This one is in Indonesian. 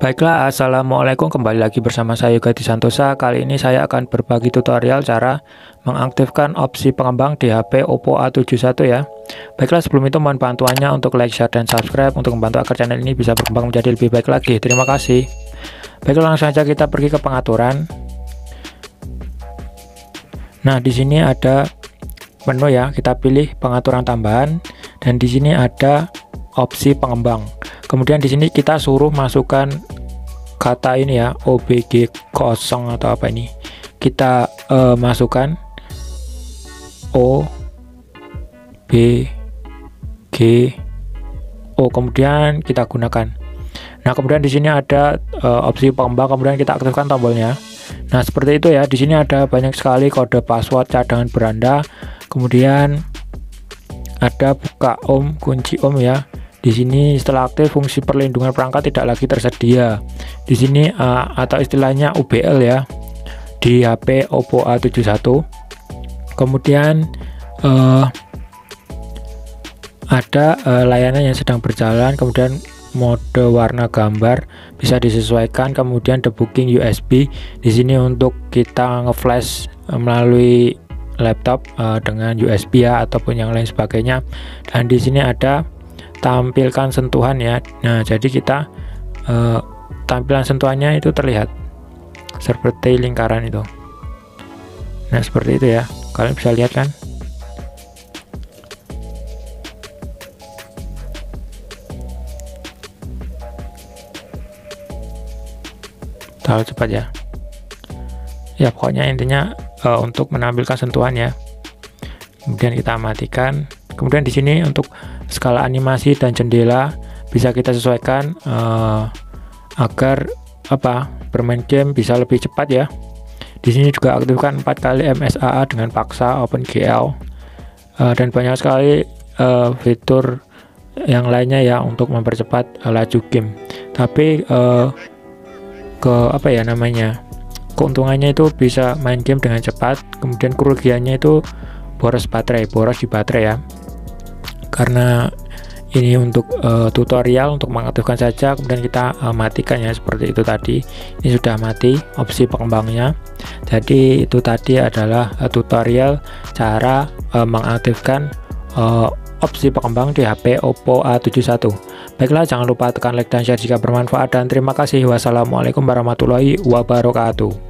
Baiklah, Assalamualaikum. Kembali lagi bersama saya Yoga Santosa. Kali ini saya akan berbagi tutorial cara mengaktifkan opsi pengembang di HP Oppo A71 ya. Baiklah, sebelum itu mohon bantuannya untuk like, share, dan subscribe. Untuk membantu agar channel ini bisa berkembang menjadi lebih baik lagi. Terima kasih. Baiklah, langsung saja kita pergi ke pengaturan. Nah, di sini ada menu ya, kita pilih pengaturan tambahan. Dan di sini ada opsi pengembang kemudian di sini kita suruh masukkan kata ini ya obg kosong atau apa ini. Kita uh, masukkan o b g o kemudian kita gunakan. Nah kemudian di sini ada uh, opsi pengembang kemudian kita aktifkan tombolnya. Nah seperti itu ya. Di sini ada banyak sekali kode password cadangan beranda. Kemudian ada buka om kunci om ya di sini setelah aktif fungsi perlindungan perangkat tidak lagi tersedia. Di sini uh, atau istilahnya UBL ya di HP Oppo A71. Kemudian uh, ada uh, layanan yang sedang berjalan, kemudian mode warna gambar bisa disesuaikan, kemudian debugging USB di sini untuk kita ngeflash melalui laptop uh, dengan USB ya ataupun yang lain sebagainya. Dan di sini ada tampilkan sentuhan ya. Nah jadi kita uh, tampilan sentuhannya itu terlihat seperti lingkaran itu. Nah seperti itu ya. Kalian bisa lihat kan? Terlalu cepat ya? Ya pokoknya intinya uh, untuk menampilkan sentuhan ya. Kemudian kita matikan kemudian di sini untuk skala animasi dan jendela bisa kita sesuaikan uh, agar apa bermain game bisa lebih cepat ya. Di sini juga aktifkan 4 kali MSAA dengan paksa OpenGL uh, dan banyak sekali uh, fitur yang lainnya ya untuk mempercepat uh, laju game. Tapi uh, ke apa ya namanya keuntungannya itu bisa main game dengan cepat kemudian kerugiannya itu boros baterai boros di baterai ya karena ini untuk uh, tutorial untuk mengaktifkan saja kemudian kita uh, matikan ya seperti itu tadi. Ini sudah mati opsi pengembangnya. Jadi itu tadi adalah uh, tutorial cara uh, mengaktifkan uh, opsi pengembang di HP Oppo A71 baiklah jangan lupa tekan like dan share jika bermanfaat dan terima kasih. Wassalamualaikum warahmatullahi wabarakatuh